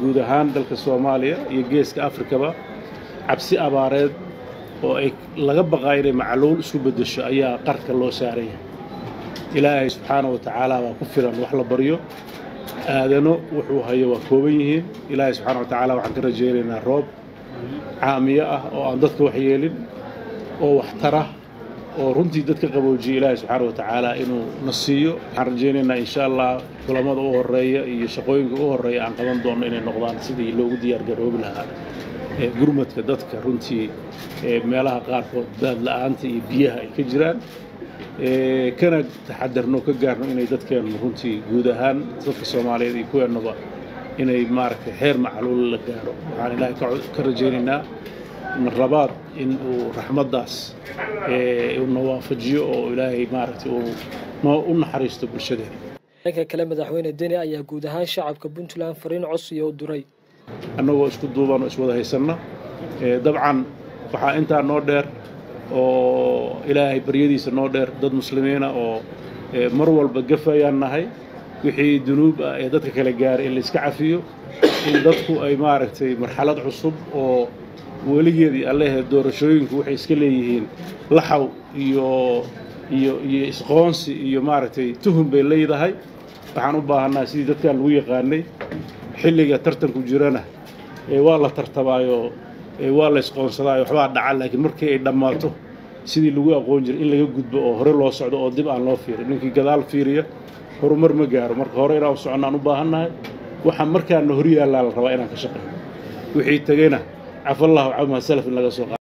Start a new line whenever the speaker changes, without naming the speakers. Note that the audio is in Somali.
guud ahaan dalka soomaaliya iyo geeska afrikaba cabsi abaareed oo ay laga baqaa inay macluul isku beddesho ayaa qarka loo saaraya ilaahay subxaana wa baa ku filan wax la baryo aadano wuxuu hayo waa kooban yihiin. Ilaahay subxaana wa waxaan ka rajaynaynaa roob caamiyo ah oo aan dadka wax yeelin oo wax tara oo runtii dadka qaboojiya ilaahay subxaana wa tacaala inuu na siiyo. Waxaan rajaynaynaa insha allah kulamada u horreeya iyo shaqooyinka u horreeya aan qaban doonno inay noqdaan sidii loogu diyaargaroobi lahaa gurmadka dadka runtii meelaha qaarkood daad la'aanta iyo biyaha ay ka jiraan. Kana taxadarno ka gaarno inay dadkeennu runtii guud ahaan dadka soomaaliyeed iyo kuweennaba inay maaragtay xeer macluul la gaaro. Waxaan ilaahay ka rajaynaynaa rabaad in uu raxmaddaas na waafajiyo oo ilaahay maaragtay u naxariisto bulshadeena
dhanka kale madaxweyne deni ayaa guud ahaan shacabka puntland fariin codsiya u diray
annagoo isku duuban oo iswada haysanna dabcan waxaa intaa noo dheer oo ilaahay baryadiisa noo dheer dad muslimiina oo mar walba gafayaan nahay wixii dunuub ah ee dadka kale gaaray in layska cafiyo in dadku ay maaragtay marxalad cusub oo weligeedii allehe doorashooyinku waxay iska leeyihiin laxaw iyo iyo iyo isqoonsi iyo maaragtay tuhum bay leedahay. Waxaan u baahannaha sidii dadkan lagu yaqaanay xilliga tartanku jirana waa la tartamaayo waa la isqoonsadaayo waxbaa dhaca laakiin markii ay dhammaato sidii lagu aqoon jiray in laga gudbo oo hore loo socdo oo dib aan loo fiirin. Ninkii gadaal fiiriya horumar ma gaaro. Marka hore inaan u soconnaan u baahannahay waxaa markaana hor yaallaa la rabaa inaan ka shaqayno wixii tegeyna camaa salaf in laga soo qaado